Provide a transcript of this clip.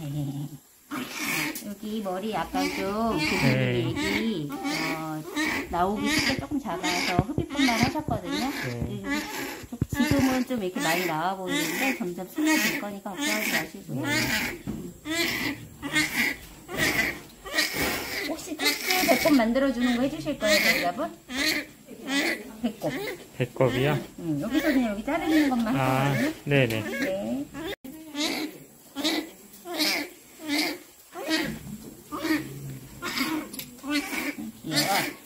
네. 여기 머리 약간 좀 네. 그분들이 어, 나오기 쉽게 조금 작아서 흡입뿐만 하셨거든요. 네. 좀 지금은 좀 이렇게 많이 나와 보이는데 점점 스며들 거니까 걱정하지 마시고요. 혹시 특제 배꼽 만들어주는 거 해주실 거예요, 여러분? 배꼽. 배꼽이요? 음, 여기서 그냥 여기 자르는 것만 아, 하거든요. 네네. 네. Mm-hmm.